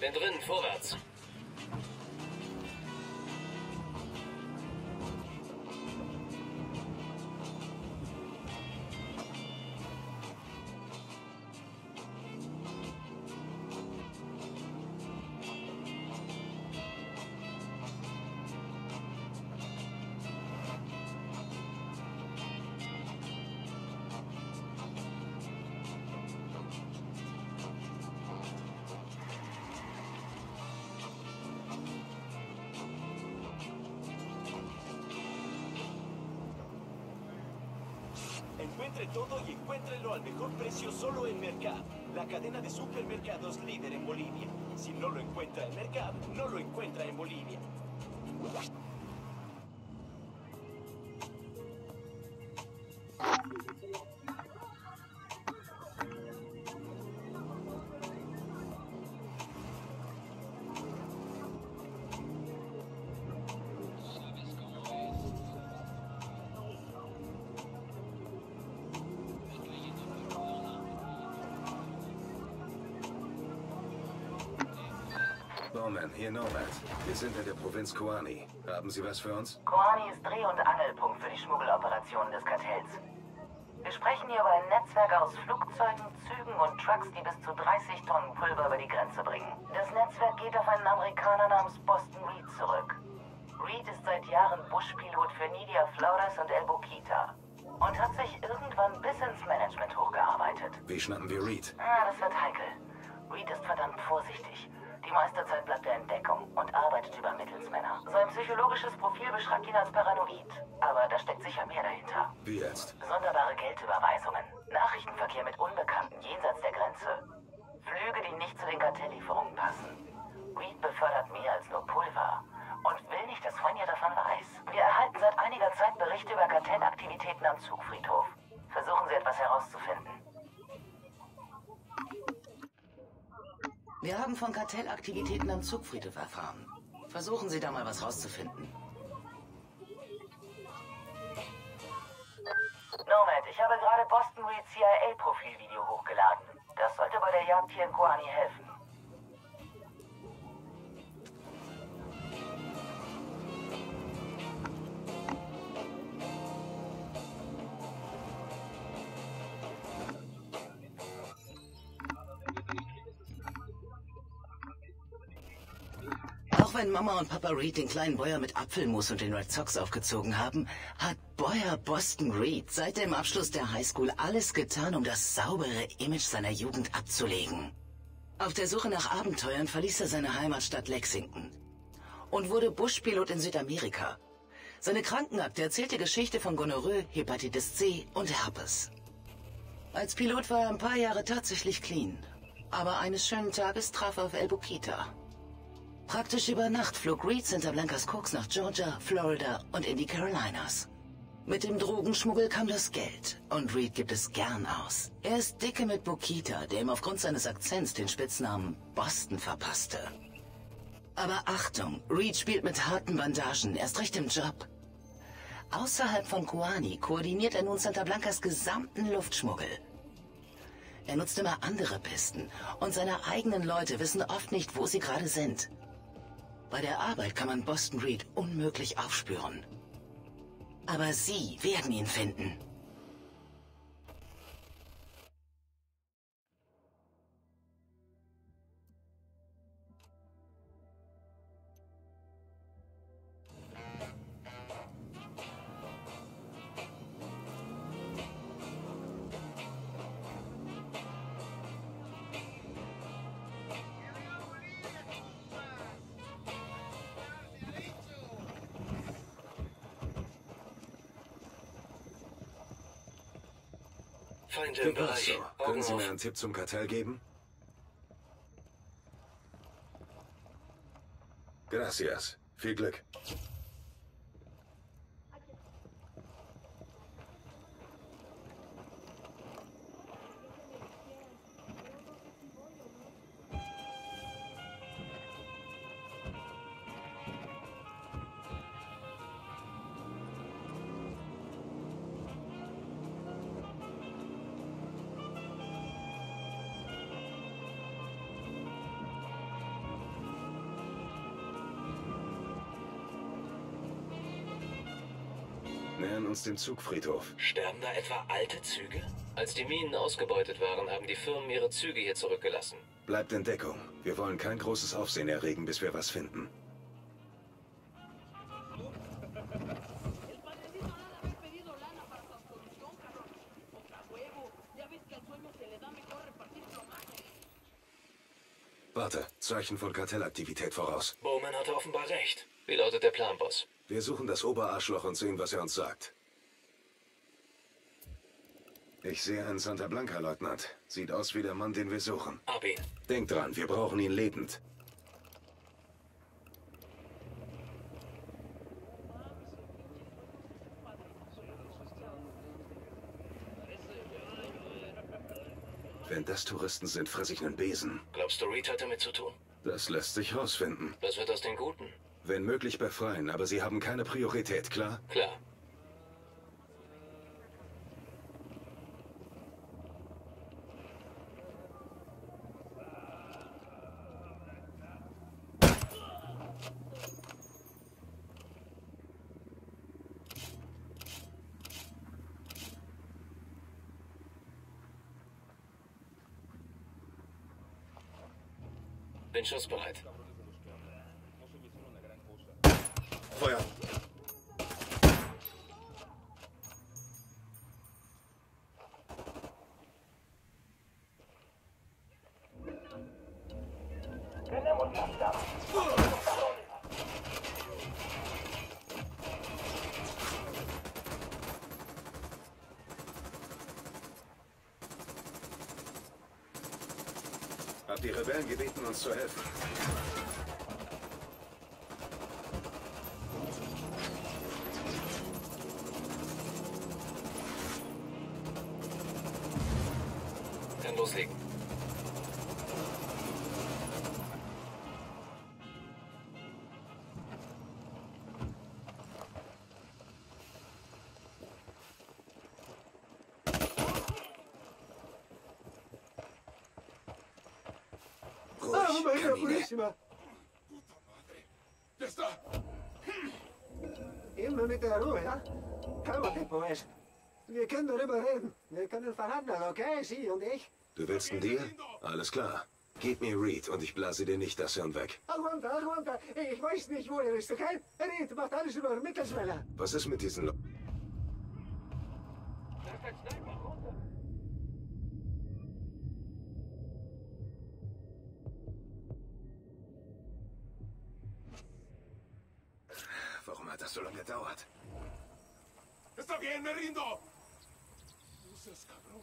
Bin drin, vorwärts. Encuentre todo y encuéntrelo al mejor precio solo en Mercado, la cadena de supermercados líder en Bolivia. Si no lo encuentra en Mercado, no lo encuentra en Bolivia. Bowman, hier Nomad. Wir sind in der Provinz Koani. Haben Sie was für uns? Koani ist Dreh- und Angelpunkt für die Schmuggeloperationen des Kartells. Wir sprechen hier über ein Netzwerk aus Flugzeugen, Zügen und Trucks, die bis zu 30 Tonnen Pulver über die Grenze bringen. Das Netzwerk geht auf einen Amerikaner namens Boston Reed zurück. Reed ist seit Jahren Buschpilot für Nidia Flores und El Boquita und hat sich irgendwann bis ins Management hochgearbeitet. Wie schnappen wir Reed? Ah, das wird heikel. Reed ist verdammt vorsichtig. Die meiste Zeit bleibt er in Deckung und arbeitet über Mittelsmänner. Sein psychologisches Profil beschreibt ihn als paranoid. Aber da steckt sicher mehr dahinter. Wie jetzt? Sonderbare Geldüberweisungen, Nachrichtenverkehr mit Unbekannten jenseits der Grenze, Flüge, die nicht zu den Kartelllieferungen passen. Reed befördert mehr als nur Pulver und will nicht, dass Sonja davon weiß. Wir erhalten seit einiger Zeit Berichte über Kartellaktivitäten am Zugfriedhof. Versuchen Sie etwas herauszufinden. Wir haben von Kartellaktivitäten am Zugfriedhof erfahren. Versuchen Sie da mal was rauszufinden. Nomad, ich habe gerade Boston Reed CIA-Profilvideo hochgeladen. Das sollte bei der Jagd hier in Koani helfen. Wenn Mama und Papa Reed den kleinen Boyer mit Apfelmus und den Red Sox aufgezogen haben, hat Boyer Boston Reed seit dem Abschluss der Highschool alles getan, um das saubere Image seiner Jugend abzulegen. Auf der Suche nach Abenteuern verließ er seine Heimatstadt Lexington und wurde Buschpilot in Südamerika. Seine Krankenakte erzählt die Geschichte von Gonorrhoe, Hepatitis C und Herpes. Als Pilot war er ein paar Jahre tatsächlich clean. Aber eines schönen Tages traf er auf El Boquita. Praktisch über Nacht flog Reed Santa Blancas Koks nach Georgia, Florida und in die Carolinas. Mit dem Drogenschmuggel kam das Geld und Reed gibt es gern aus. Er ist dicke mit Bokita, der ihm aufgrund seines Akzents den Spitznamen Boston verpasste. Aber Achtung, Reed spielt mit harten Bandagen, erst recht im Job. Außerhalb von Kuani koordiniert er nun Santa Blancas gesamten Luftschmuggel. Er nutzt immer andere Pisten und seine eigenen Leute wissen oft nicht, wo sie gerade sind. Bei der Arbeit kann man Boston Reed unmöglich aufspüren. Aber Sie werden ihn finden. Im Bereich. Augen können Sie mir einen Tipp zum Kartell geben? Gracias. Viel Glück. Nähern uns dem Zugfriedhof. Sterben da etwa alte Züge? Als die Minen ausgebeutet waren, haben die Firmen ihre Züge hier zurückgelassen. Bleibt in Deckung. Wir wollen kein großes Aufsehen erregen, bis wir was finden. Zeichen von Kartellaktivität voraus. Bowman hatte offenbar recht. Wie lautet der Plan, Boss? Wir suchen das Oberarschloch und sehen, was er uns sagt. Ich sehe einen Santa Blanca, Leutnant. Sieht aus wie der Mann, den wir suchen. Ab ihn. Denkt dran, wir brauchen ihn lebend. Wenn das Touristen sind, fress ich einen Besen. Glaubst du, Reed hat damit zu tun? Das lässt sich rausfinden. Was wird aus den Guten? Wenn möglich befreien, aber sie haben keine Priorität, klar? Klar. Bin schussbereit. Feuer! Hab die Rebellen gebeten, uns zu helfen. Immer mit der Ruhe, ja? Cálmate, pues. Wir können darüber reden. Wir können verhandeln, okay? Sie und ich. Du willst einen Deal? Alles klar. Gib mir Reed und ich blase dir nicht das Hirn weg. Aguanta, aguanta. Ich weiß nicht, wo er ist, okay? Reed macht alles über Mittelswelle. Was ist mit diesen Leuten? Hat das so lange gedauert? ¡Está bien, me rindo! No seas cabrón.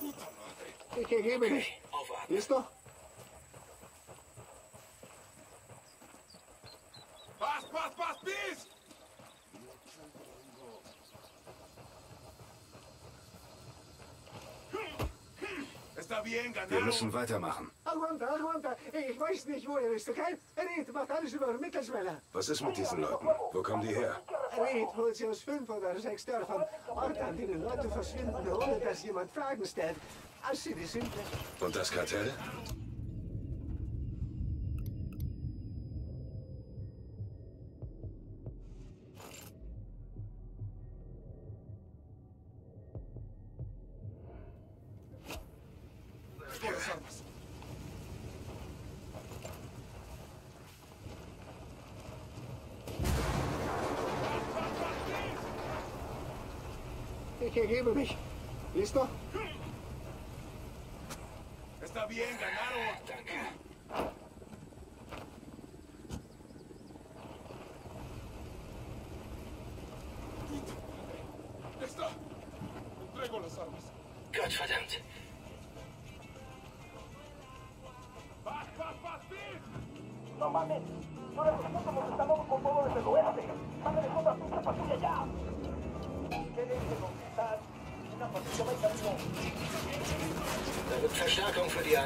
¡Puta madre! Ich ergebe mich. Aufatmen. Listo? Wir müssen weitermachen. Aguanta, aguanta. Ich weiß nicht, wo er ist, okay? Reed macht alles über Mittelswelle. Was ist mit diesen Leuten? Wo kommen die her? Reed holt sie aus fünf oder sechs Dörfern. Orte, an denen Leute verschwinden, ohne dass jemand Fragen stellt. Assi, die sind... Und das Kartell? Ich ergebe mich. Listo? Está bien, ganaron. Danke. ¡Puta madre! ¡Ya está! Entrego las armas. Gottverdammt. ¡Paz, paz, paz, bis! No mames. Yo necesito nos estamos con todo desde el oeste. Da gibt Verstärkung für die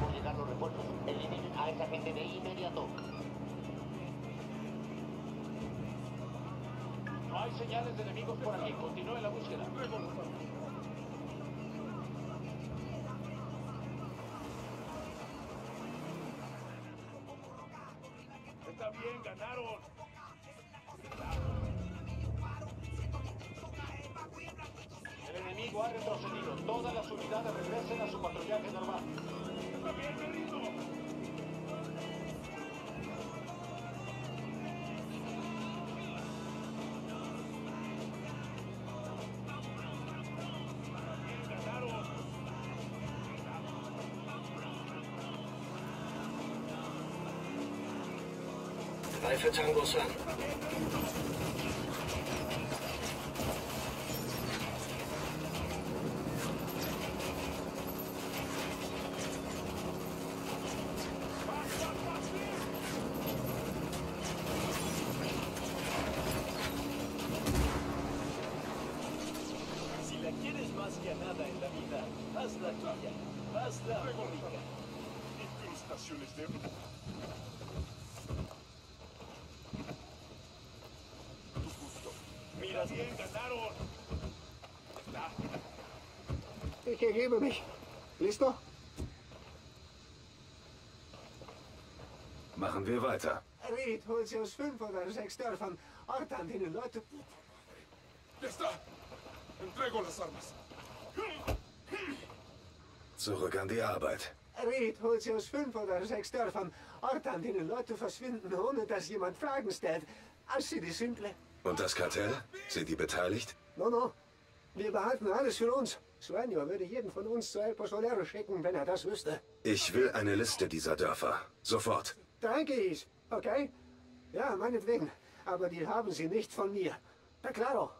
por llegar los refuerzos. Eliminen a esa gente de inmediato. hay señales de enemigos por aquí. Continúe la búsqueda. Ladung! Drei für Tango Ich ergebe mich. Listo? Machen wir weiter. Reed holt sie aus fünf oder sechs Dörfern. Orte, an denen Leute... Ya está. Entrego las armas. Zurück an die Arbeit. Reed holt sie aus fünf oder sechs Dörfern. Orte, an denen Leute verschwinden, ohne dass jemand Fragen stellt. Assi die Simple. Und das Kartell? Sind die beteiligt? No, no. Wir behalten alles für uns. Sueño würde jeden von uns zu El Pozolero schicken, wenn er das wüsste. Ich will eine Liste dieser Dörfer. Sofort. Tranquis, okay? Ja, meinetwegen. Aber die haben sie nicht von mir. Na claro.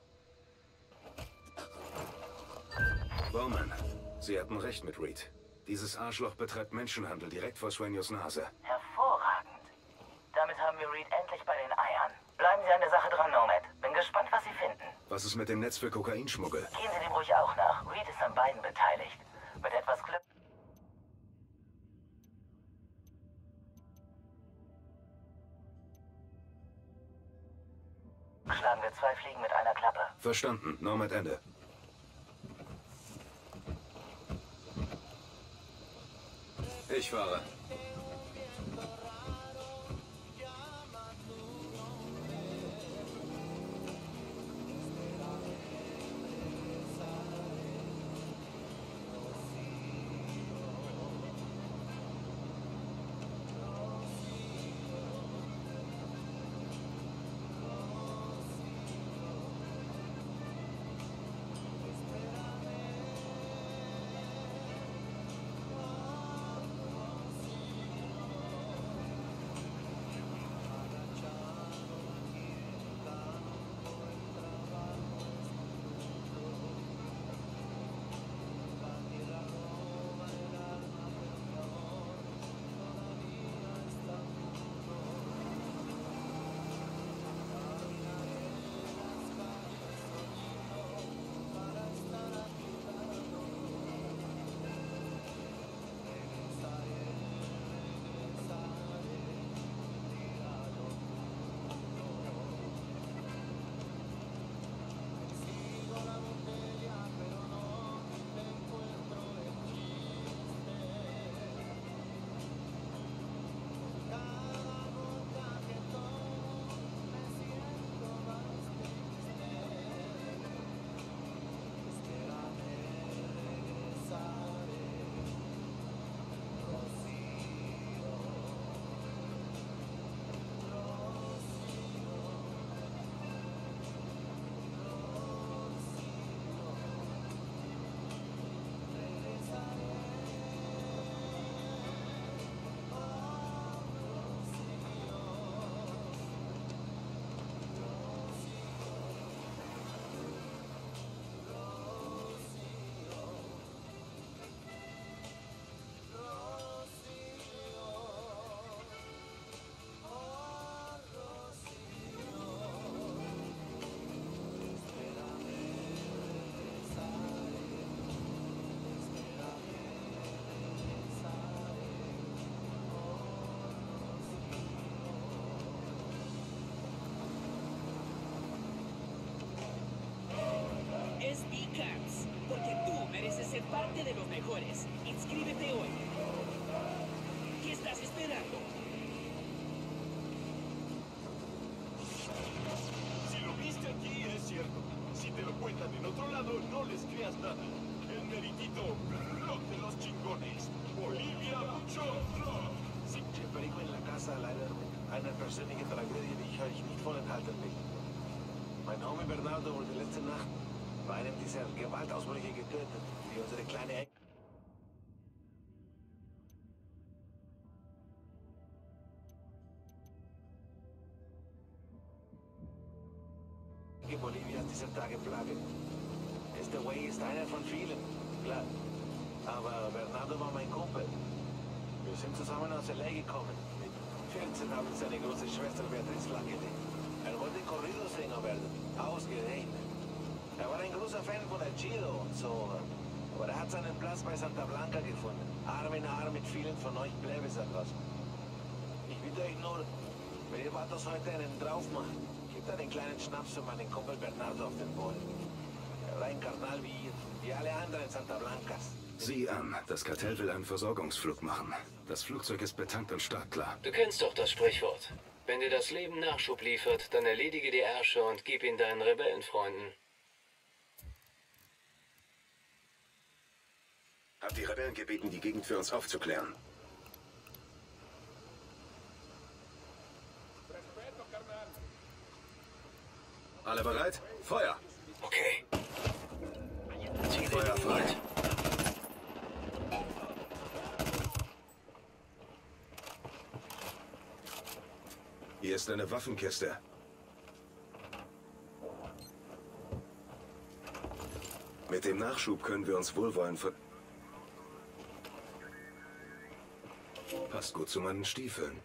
Bowman, Sie hatten recht mit Reed. Dieses Arschloch betreibt Menschenhandel direkt vor Sueños Nase. Hervorragend. Damit haben wir Reed endlich bei den Eiern. Bleiben Sie an der Sache dran, Nomad. Bin gespannt, was Sie finden. Was ist mit dem Netz für Kokainschmuggel? Gehen Sie dem ruhig auch nach. Reed ist an beiden beteiligt. Mit etwas Glück. Schlagen wir zwei Fliegen mit einer Klappe. Verstanden. Nomad Ende. Ich fahre. Letzte Nacht bei einem dieser Gewaltausbrüche getötet, die unsere kleine Ecke Bolivias dieser Tage plagen. Way ist einer von vielen, klar. Aber Bernardo war mein Kumpel. Wir sind zusammen aus L.A. gekommen. Mit 14 haben seine große Schwester Beatriz Langele. Er wollte Corrido-Sänger werden. Ausgerechnet. Er war ein großer Fan von El Chido und so. Aber er hat seinen Platz bei Santa Blanca gefunden. Arm in Arm mit vielen von euch Plebes da draußen. Ich bitte euch nur, wenn ihr Vatos heute einen drauf macht, gebt einen kleinen Schnaps für meinen Kumpel Bernardo auf den Boden. Er war ein Karnal wie ihr, wie alle anderen Santa Blancas. Sieh an, das Kartell will einen Versorgungsflug machen. Das Flugzeug ist betankt und startklar. Du kennst doch das Sprichwort. Wenn dir das Leben Nachschub liefert, dann erledige die Ärsche und gib ihn deinen Rebellenfreunden. Hab die Rebellen gebeten, die Gegend für uns aufzuklären. Alle bereit? Feuer! Okay. Feuer frei! Hier ist eine Waffenkiste. Mit dem Nachschub können wir uns wohlwollend ver... Passt gut zu meinen Stiefeln.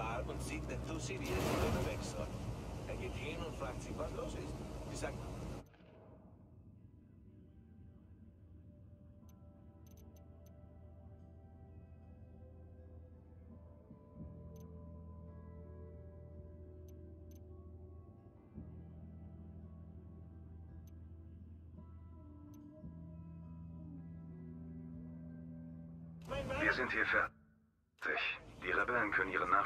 Bar und sieht eine Tussi, die jetzt rüberweg. Er geht hin und fragt sie, was los ist. Sie sagt, Wir sind hier fertig. Die Rebellen können ihre Nachrichten.